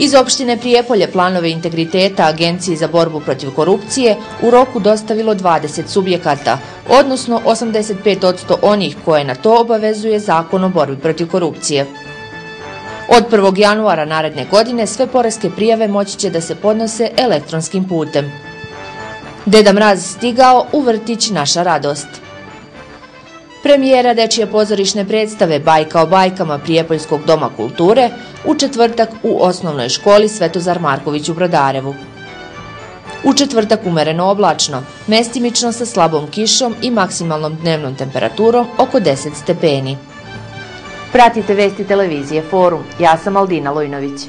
Iz opštine Prijepolje planove integriteta Agenciji za borbu protiv korupcije u roku dostavilo 20 subjekata, odnosno 85% onih koje na to obavezuje zakon o borbi protiv korupcije. Od 1. januara naredne godine sve poreske prijave moći će da se podnose elektronskim putem. Deda Mraz stigao u vrtić Naša radost. Premijera Dečije pozorišne predstave Bajka o bajkama Prijepoljskog doma kulture u četvrtak u osnovnoj školi Svetozar Marković u Brodarevu. U četvrtak umereno oblačno, mestimično sa slabom kišom i maksimalnom dnevnom temperaturom oko 10 stepeni. Pratite vesti televizije Forum. Ja sam Aldina Lojnović.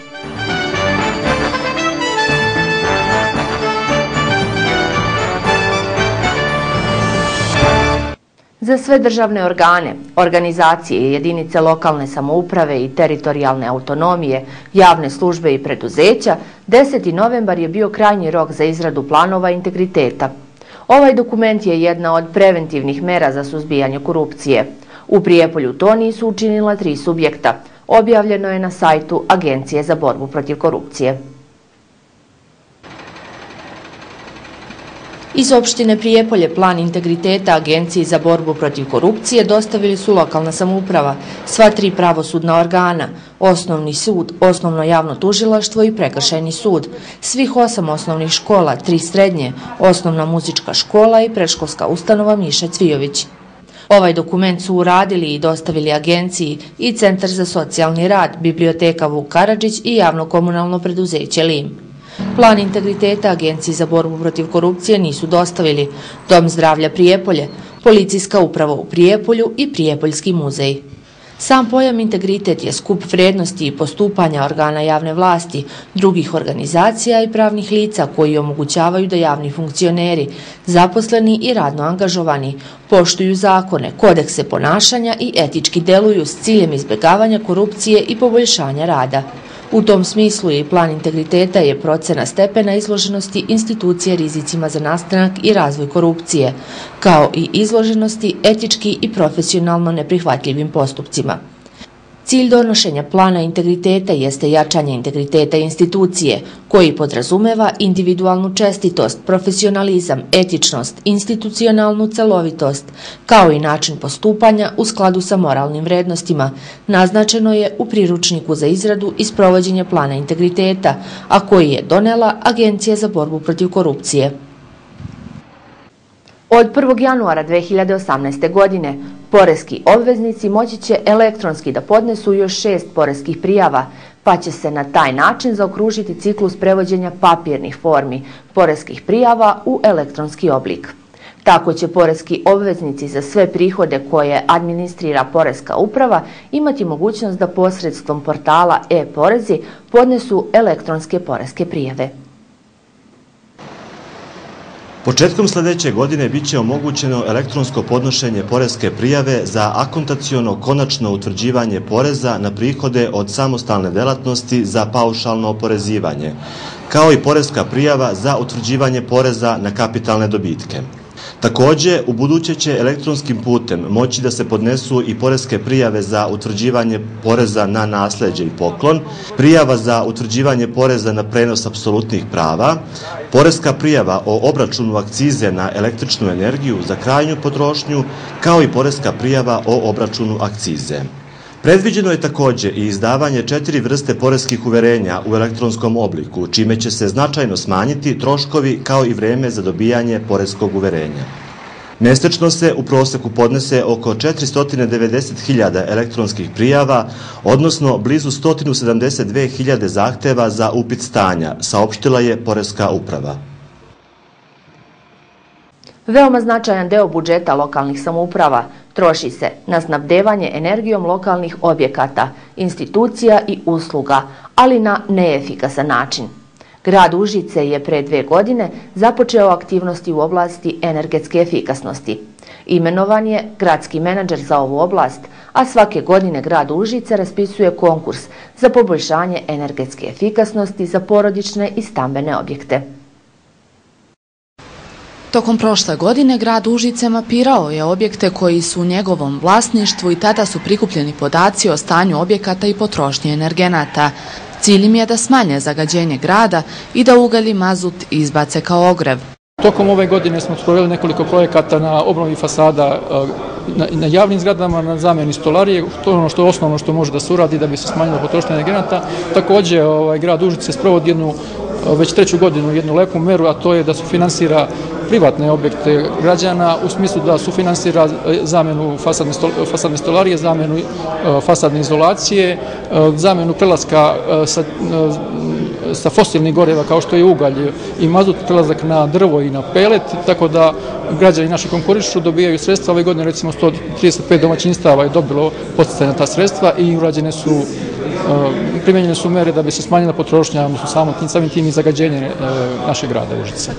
Za sve državne organe, organizacije, jedinice lokalne samouprave i teritorijalne autonomije, javne službe i preduzeća, 10. novembar je bio krajnji rok za izradu planova integriteta. Ovaj dokument je jedna od preventivnih mera za suzbijanje korupcije. U Prijepolju to nisu učinila tri subjekta. Objavljeno je na sajtu Agencije za borbu protiv korupcije. Iz opštine Prijepolje plan integriteta Agenciji za borbu protiv korupcije dostavili su lokalna samouprava, sva tri pravosudna organa, osnovni sud, osnovno javno tužilaštvo i prekršajni sud, svih osam osnovnih škola, tri srednje, osnovna muzička škola i preškolska ustanova Miša Cvijović. Ovaj dokument su uradili i dostavili agenciji i Centar za socijalni rad, Biblioteka Vuk Karadžić i javno komunalno preduzeće Lim. Plan integriteta Agenciji za borbu protiv korupcije nisu dostavili Dom zdravlja Prijepolje, Policijska uprava u Prijepolju i Prijepoljski muzej. Sam pojam integritet je skup vrednosti i postupanja organa javne vlasti, drugih organizacija i pravnih lica koji omogućavaju da javni funkcioneri, zaposleni i radno angažovani, poštuju zakone, kodekse ponašanja i etički deluju s ciljem izbjegavanja korupcije i poboljšanja rada. U tom smislu je i plan integriteta je procena stepena izloženosti institucije rizicima za nastanak i razvoj korupcije, kao i izloženosti etički i profesionalno neprihvatljivim postupcima. Cilj donošenja plana integriteta jeste jačanje integriteta institucije, koji podrazumeva individualnu čestitost, profesionalizam, etičnost, institucionalnu celovitost, kao i način postupanja u skladu sa moralnim vrednostima. Naznačeno je u priručniku za izradu i sprovođenje plana integriteta, a koji je donela Agencija za borbu protiv korupcije. Od 1. januara 2018. godine Poreski obveznici moći će elektronski da podnesu još šest poreskih prijava, pa će se na taj način zaokružiti ciklus prevođenja papirnih formi poreskih prijava u elektronski oblik. Tako će poreski obveznici za sve prihode koje administrira Poreska uprava imati mogućnost da posredstvom portala e-porezi podnesu elektronske poreske prijeve. Početkom sljedeće godine bit će omogućeno elektronsko podnošenje porezke prijave za akontacijono konačno utvrđivanje poreza na prihode od samostalne delatnosti za paušalno oporezivanje, kao i porezka prijava za utvrđivanje poreza na kapitalne dobitke. Takođe, u buduće će elektronskim putem moći da se podnesu i poreske prijave za utvrđivanje poreza na nasljeđe i poklon, prijava za utvrđivanje poreza na prenos apsolutnih prava, poreska prijava o obračunu akcize na električnu energiju za krajnju potrošnju, kao i poreska prijava o obračunu akcize. Predviđeno je također i izdavanje četiri vrste poreskih uverenja u elektronskom obliku, čime će se značajno smanjiti troškovi kao i vreme za dobijanje poreskog uverenja. Mesečno se u proseku podnese oko 490.000 elektronskih prijava, odnosno blizu 172.000 zahteva za upit stanja, saopštila je Poreska uprava. Veoma značajan deo budžeta lokalnih samouprava troši se na snabdevanje energijom lokalnih objekata, institucija i usluga, ali na neefikasan način. Grad Užice je pre dve godine započeo aktivnosti u oblasti energetske efikasnosti. Imenovan je gradski menadžer za ovu oblast, a svake godine grad Užice raspisuje konkurs za poboljšanje energetske efikasnosti za porodične i stambene objekte. Tokom prošle godine grad Užice mapirao je objekte koji su u njegovom vlasništvu i tada su prikupljeni podaci o stanju objekata i potrošnje energenata. Cilj im je da smanje zagađenje grada i da ugalji mazut izbace kao ogrev. Tokom ove godine smo sproveli nekoliko projekata na obnovi fasada e, na, na javnim zgradama, na zamjeni stolarije, to je ono što je osnovno što može da se uradi da bi se smanjilo potrošnje energenata. Također, ovaj, grad Užice sprovodi jednu e, već treću godinu jednu lepu meru, a to je da se finansira privatne objekte građana u smislu da su finansira e, fasadne, stol, e, fasadne, stolarije, zamenu e, fasadne izolacije, zamenu prelaska sa, sa fosilnih goreva kao što je ugalj i mazut, prelazak na drvo i na pelet, tako da građani naši konkurišu, dobijaju sredstva. Ove godine recimo 135 domaćinstava je dobilo podstajna ta sredstva i urađene su primenjene su mere da bi se smanjila potrošnja, odnosno samo tim samim tim i zagađenje naše grada Užice.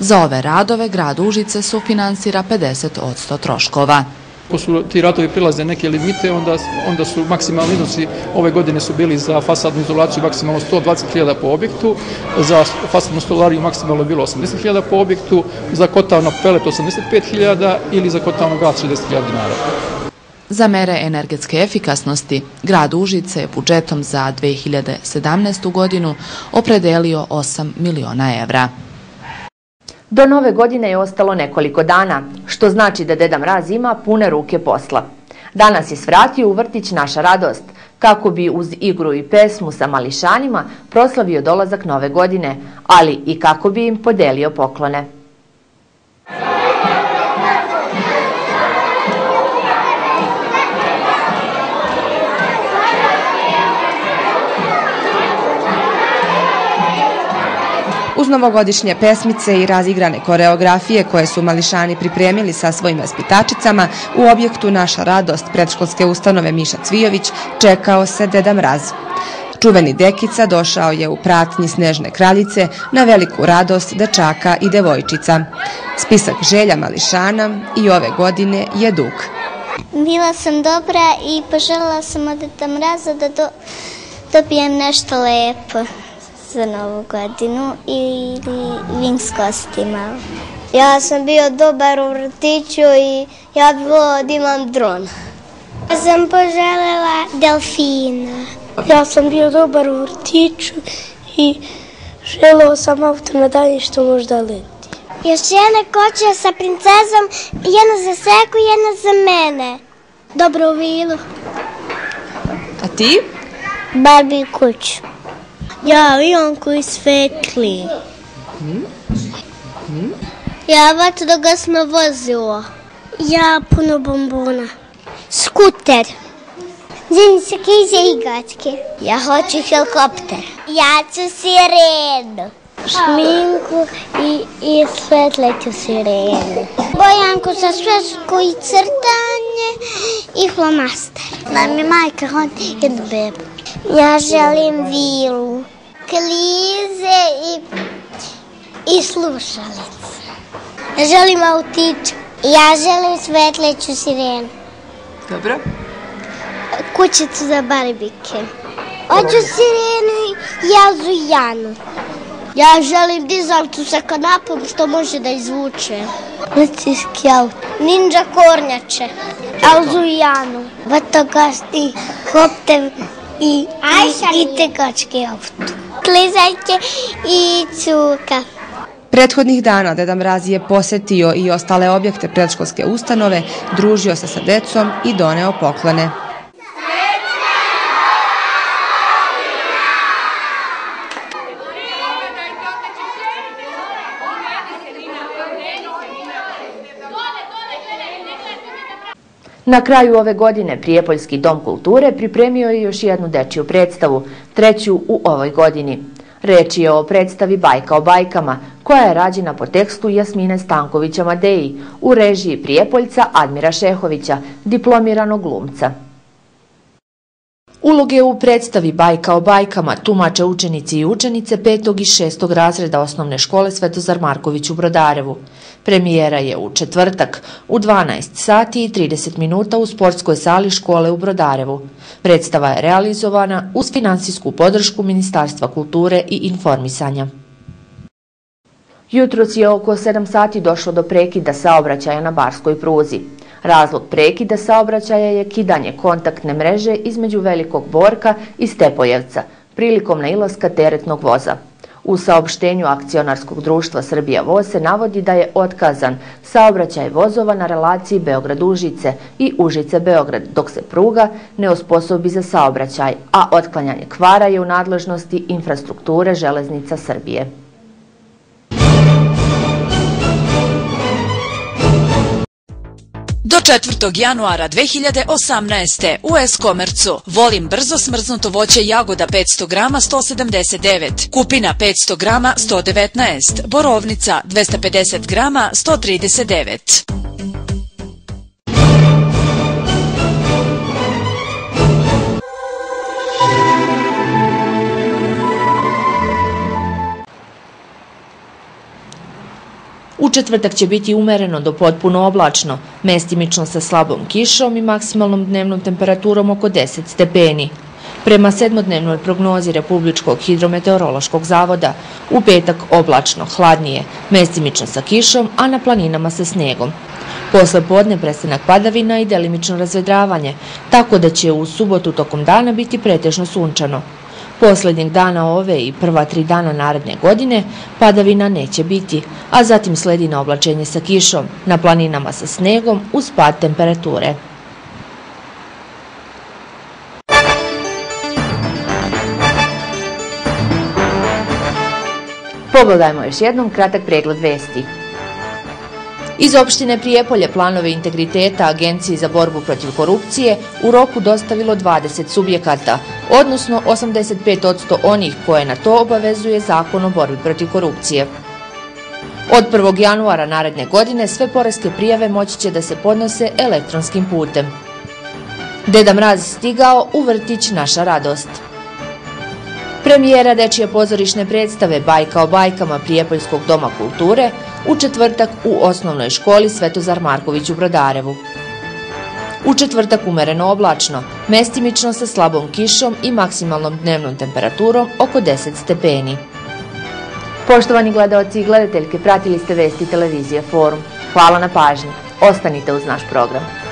Za ove radove grad Užice su finansira 50 od 100 troškova. Ako su ti radovi prilaze neke limite, onda, onda su maksimalni iznosi ove godine su bili za fasadnu izolaciju maksimalno 120.000 po objektu, za fasadnu stolariju maksimalno je bilo 80.000 po objektu, za kotavno pelet 85.000 ili za kotavno gas 60.000 dinara. Za mere energetske efikasnosti, grad Užice je budžetom za 2017. godinu opredelio 8 miliona evra. Do nove godine je ostalo nekoliko dana, što znači da Deda Mraz ima pune ruke posla. Danas je svratio u vrtić naša radost, kako bi uz igru i pesmu sa mališanima proslavio dolazak nove godine, ali i kako bi im podelio poklone. Uz novogodišnje pesmice i razigrane koreografije koje su mališani pripremili sa svojim vaspitačicama, u objektu Naša radost predškolske ustanove Miša Cvijović čekao se Deda Mraz. Čuveni dekica došao je u pratnji Snežne kraljice na veliku radost dečaka i devojčica. Spisak želja mališana i ove godine je dug. Bila sam dobra i poželjela sam od Deda Mraza da do, dobijem nešto lepo za novu godinu ili vinskosti malo. Ja sam bio dobar u vrtiću i ja bi volila da imam dron. Ja sam poželjela delfina. Ja sam bio dobar u vrtiću i želeo sam auto na dalje što možda leti. Još jedna koća sa princezom, jedna za seku jedna za mene. Dobro vilu. A ti? Barbie kuću. Ja, avion koji svetli. Hmm? Hmm? Ja, vatrogasno vozilo. Ja, puno bombona. Skuter. Zimske ize igračke. Ja hoću helikopter. Ja ću sirenu. Šminku i, i svetleću sirenu. Bojanku za svesku i crtanje i flomaster. Nam je majka hod jednu bebu. Ja želim vilu klize i, i slušalice. Ja želim autić. Ja želim svetleću sirenu. Dobro. Kućicu za barbike. Hoću sirenu i jazu Janu. Ja želim dizalcu sa kanapom što može da izvuče. Lucijski auto. Ninja kornjače. Jazu Janu. Vatogasti. Hopter i, i, i tegački auto klizajke i cuka. Prethodnih dana Deda Mraz je posetio i ostale objekte predškolske ustanove, družio se sa decom i doneo poklone. Na kraju ove godine Prijepoljski dom kulture pripremio je još jednu dečiju predstavu, treću u ovoj godini. Reč je o predstavi Bajka o bajkama, koja je rađena po tekstu Jasmine Stankovića-Madeji u režiji Prijepoljca Admira Šehovića, diplomiranog glumca. Uloge u predstavi Bajka o bajkama tumače učenici i učenice petog i šestog razreda osnovne škole Svetozar Marković u Brodarevu. Premijera je u četvrtak u 12 sati i 30 minuta u sportskoj sali škole u Brodarevu. Predstava je realizovana uz finansijsku podršku Ministarstva kulture i informisanja. Jutros je oko 7 sati došlo do prekida saobraćaja na Barskoj pruzi. Razlog prekida saobraćaja je kidanje kontaktne mreže između Velikog Borka i Stepojevca, prilikom nailaska teretnog voza. U saopštenju akcionarskog društva Srbija Voz se navodi da je otkazan saobraćaj vozova na relaciji Beograd-Užice i Užice-Beograd, dok se pruga ne osposobi za saobraćaj, a otklanjanje kvara je u nadležnosti infrastrukture železnica Srbije. Do 4. januara 2018. u S-Komercu volim brzo smrznuto voće jagoda 500 grama 179, kupina 500 grama 119, borovnica 250 grama 139. Četvrtak će biti umereno do potpuno oblačno, mestimično sa slabom kišom i maksimalnom dnevnom temperaturom oko 10 stepeni. Prema sedmodnevnoj prognozi Republičkog hidrometeorološkog zavoda, u petak oblačno, hladnije, mestimično sa kišom, a na planinama sa snegom. Posle podne prestanak padavina i delimično razvedravanje, tako da će u subotu tokom dana biti pretežno sunčano. Posljednjeg dana ove i prva tri dana naredne godine padavina neće biti, a zatim sledi na oblačenje sa kišom, na planinama sa snegom uz pad temperature. Pogledajmo još jednom kratak pregled vesti. Iz opštine Prijepolje planove integriteta Agenciji za borbu protiv korupcije u roku dostavilo 20 subjekata, odnosno 85% onih koje na to obavezuje zakon o borbi protiv korupcije. Od 1. januara naredne godine sve poreske prijave moći će da se podnose elektronskim putem. Deda Mraz stigao u vrtić Naša radost. Premijera Dečije pozorišne predstave Bajka o bajkama Prijepoljskog doma kulture u četvrtak u osnovnoj školi Svetozar Marković u Brodarevu. U četvrtak umereno oblačno, mestimično sa slabom kišom i maksimalnom dnevnom temperaturom oko 10 stepeni. Poštovani gledalci i gledateljke, pratili ste vesti televizije Forum. Hvala na pažnji. Ostanite uz naš program.